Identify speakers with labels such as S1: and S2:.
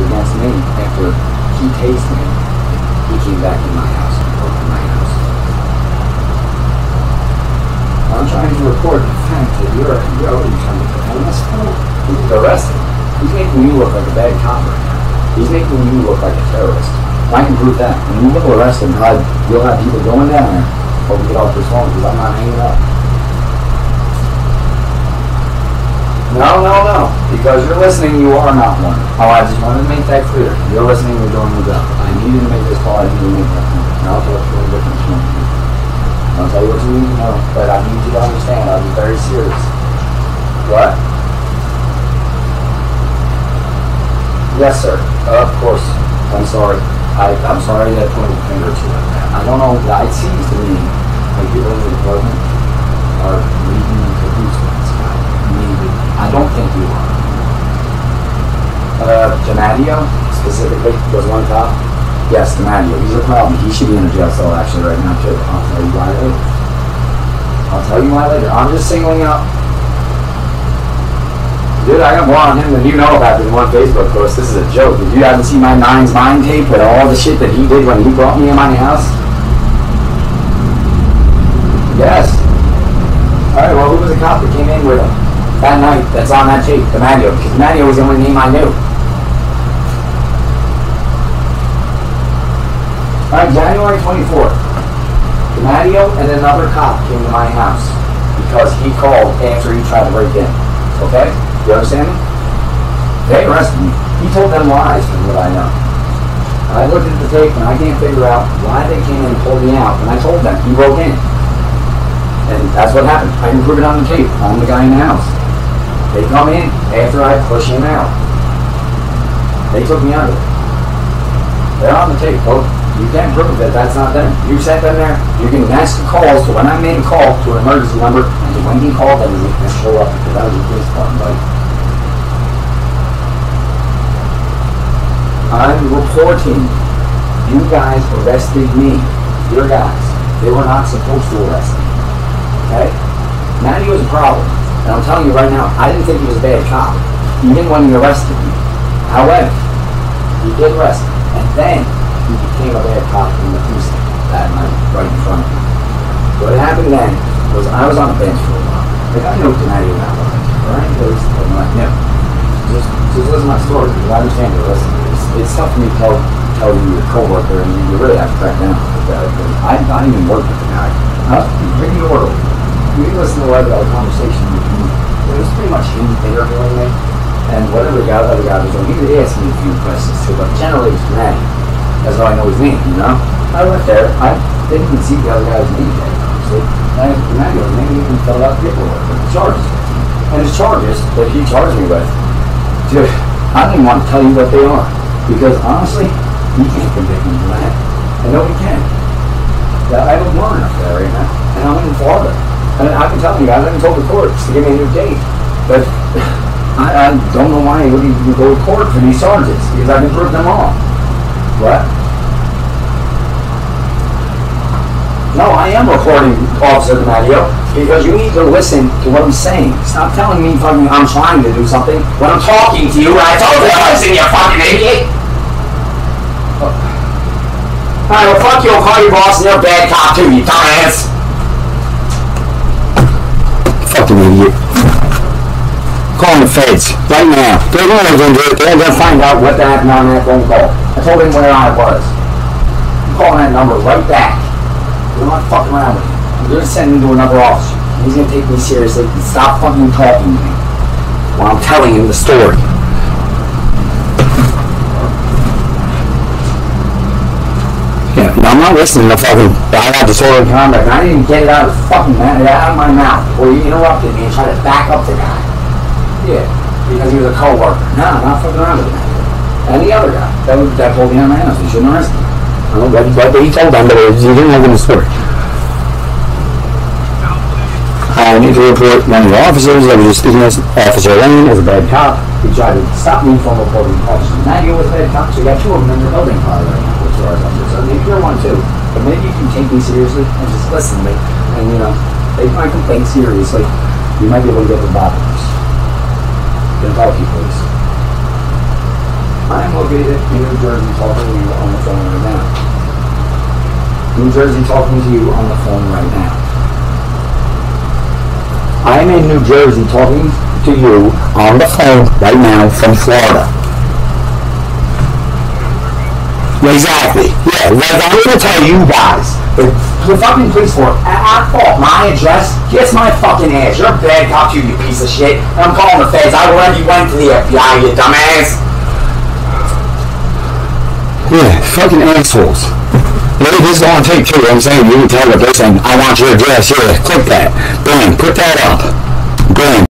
S1: against me after he tased me. He came back in my house and broke in my house. I'm trying to report the fact that you're, you're already trying to put him in He's arrested. He's making you look like a bad cop right now. He's making you look like a terrorist. I can prove that. When you go arrested, you'll have people going down there. Hope we get off this phone because I'm not hanging up. No, no, no. Because you're listening, you are not one. Oh, I just wanted to make that clear. You're listening, you're doing the job. I needed to make this call. I needed to make that call. And I'll tell you what from you. I'll tell you what you need to know. But I need you to understand. I'll be very serious. What? Yes, sir. Uh, of course. I'm sorry. I, I'm sorry that I pointed the finger to you. I don't know. It seems to me like in the department are reading in cahoots with this guy. Maybe. I don't think you are. DeMatteo, specifically, was one cop. Yes, the DeMatteo. He's a problem. He should be in a jail cell actually right now too. I'll tell you why later. I'll tell you why later. I'm just singling out Dude, I got more on him than you know about than one Facebook post. This is a joke. If you haven't seen my Nines Mind tape with all the shit that he did when he brought me in my house. Yes. Alright, well, who was the cop that came in with him that night that's on that tape? DeMatteo. Because DeMatteo was the only name I knew. Alright, January 24th. DeMatteo and another cop came to my house because he called after he tried to break in. Okay? You understand me? They arrested me. He told them lies from what I know. I looked at the tape and I can't figure out why they came and pulled me out. And I told them he broke in. And that's what happened. I can prove it on the tape. I'm the guy in the house. They come in after I push him out. They took me it. They're on the tape, folks. You can't prove that that's not them. You sat them there. You can match the calls to when I made a call to an emergency number and to when he called them they can show up because that was a police department, buddy. I'm reporting you guys arrested me. Your guys. They were not supposed to arrest me. Okay? Matty was a problem. And I'm telling you right now, I didn't think he was a bad cop. Even when he arrested me. However, he did arrest me. And then he became a bad cop in the police that night, right in front of me. What happened then was I was on the bench for a while. Like I know Gennady that well, alright? Because I'm like, no. Just, just listen my story, because I understand you're listening. It's, it's tough for me to tell, tell you your coworker, and you really have to back down that. Uh, I, I didn't even work with the guy. I was pretty orderly. You can listen to whatever other conversation me. It was pretty much him interviewing me. And whatever the guy, other guy was doing, he would ask me a few questions too, but generally it's Gennady. That's I know his name, you know? I went there. I didn't even see the other guy's name yet, honestly. And I asked Emmanuel, maybe he even filled out paperwork with the charges. And his charges that he charged me with, dude, I don't even want to tell you what they are. Because honestly, he can't convict me for that. And nobody can. Yeah, I have a warrant up there right now. And I'm in Florida. And I've been telling you guys, been told the courts to give me a new date. But I, I don't know why he would even go to court for these charges. Because I've been proving them all. What? No, I am recording, Officer DeMatteo, because you need to listen to what I'm saying. Stop telling me fucking I'm trying to do something when I'm talking to you I told you to in your fucking idiot! Alright, well fuck you, I'll call your boss and you're a bad cop too, you dumbass! Fucking idiot. Calling the feds right now. They're going to do it. They're going to find out what happened on that phone call. I told him where I was. I'm calling that number right back. I'm not fucking around with him. I'm going to send him to another officer. He's going to take me seriously stop fucking talking to me while I'm telling him the story. Yeah, no, I'm not listening to fucking. I got disorderly conduct. I didn't even get it out of fucking mouth, out of my mouth before you interrupted me and tried to back up the guy. Yeah, because he was a co-worker. No, I'm not fucking around with him. And the other guy that, was, that pulled me on my house, he shouldn't arrest me. I don't know what, what he told them, but he didn't have in the story. I need to report one of the officers that was just speaking as Officer Lane as a bad cop. He tried to stop me from reporting Officer you're a bad cop, so you got two of them in the building car right now, as far as I'm concerned. Maybe you're one too. But maybe you can take me seriously and just listen to me. And, you know, take my complaint seriously. You might be able to get the bottom of this. Then talk to you, please. I'm located in New Jersey talking to you on the phone right now. New Jersey talking to you on the phone right now. I am in New Jersey talking to you on the phone right now from Florida. Exactly. Yeah, I'm gonna tell you guys, the, fucking police force at our fault, my address, gets my fucking ass. You're a bad cop too, you piece of shit. I'm calling the feds. I already went to the FBI, you dumbass. Yeah, fucking assholes. This is gonna take two. I'm saying you can tell the they're. I want your address. here. click that. Boom, put that up. Boom.